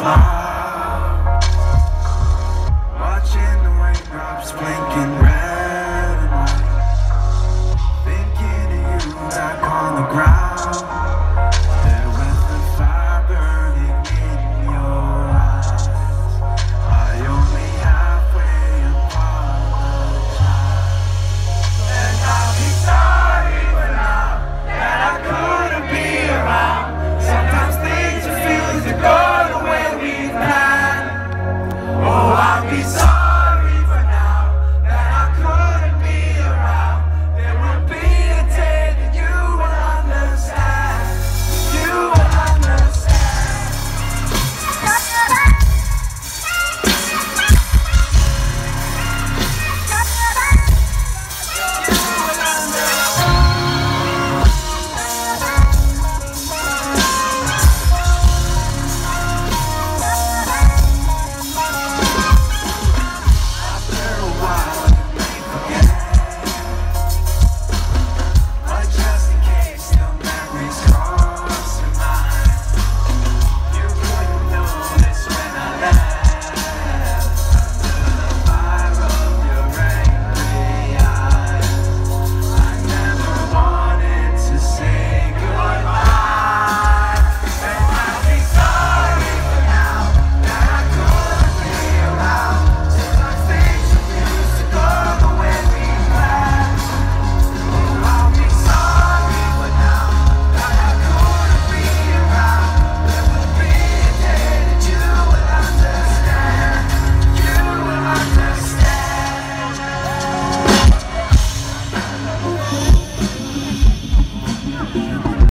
smile.